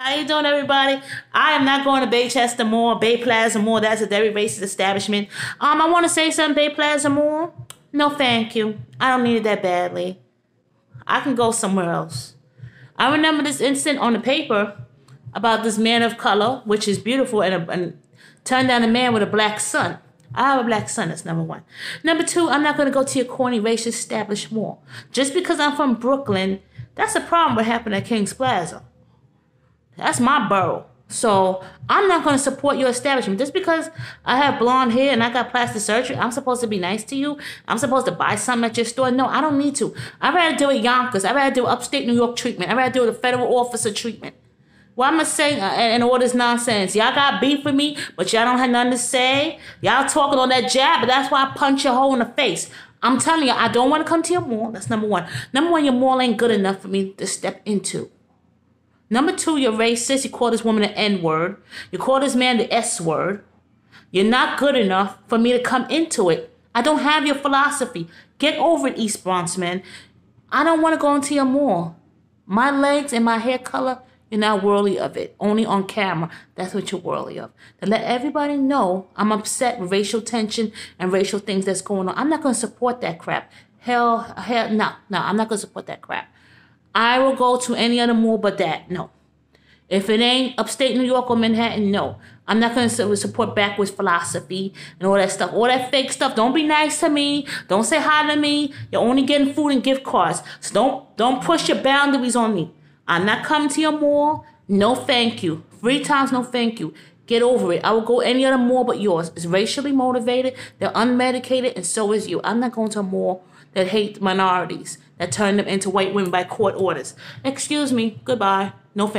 How you doing, everybody? I am not going to Baychester Mall, Bay Plaza Mall. That's a very racist establishment. Um, I want to say something, Bay Plaza Mall. No, thank you. I don't need it that badly. I can go somewhere else. I remember this incident on the paper about this man of color, which is beautiful, and, a, and turned down a man with a black son. I have a black son, that's number one. Number two, I'm not going to go to your corny racist establishment mall. Just because I'm from Brooklyn, that's a problem what happened at King's Plaza. That's my borough. So I'm not going to support your establishment just because I have blonde hair and I got plastic surgery. I'm supposed to be nice to you. I'm supposed to buy something at your store. No, I don't need to. I'd rather deal with Yonkers. I'd rather do upstate New York treatment. I'd rather do a federal officer treatment. Well, I'm gonna say uh, and all this nonsense. Y'all got beef with me, but y'all don't have nothing to say. Y'all talking on that jab, but that's why I punch your hole in the face. I'm telling you, I don't want to come to your mall. That's number one. Number one, your mall ain't good enough for me to step into. Number two, you're racist. You call this woman an N word. You call this man the S word. You're not good enough for me to come into it. I don't have your philosophy. Get over it, East Bronx, man. I don't want to go into your mall. My legs and my hair color, you're not worthy of it. Only on camera. That's what you're worthy of. To let everybody know I'm upset with racial tension and racial things that's going on. I'm not going to support that crap. Hell, hell, no, no, I'm not going to support that crap. I will go to any other mall but that. No. If it ain't upstate New York or Manhattan, no. I'm not going to support backwards philosophy and all that stuff. All that fake stuff. Don't be nice to me. Don't say hi to me. You're only getting food and gift cards. So don't don't push your boundaries on me. I'm not coming to your mall. No thank you. Three times no thank you. Get over it. I will go any other mall but yours. It's racially motivated. They're unmedicated, and so is you. I'm not going to a mall that hate minorities, that turn them into white women by court orders. Excuse me. Goodbye. No thank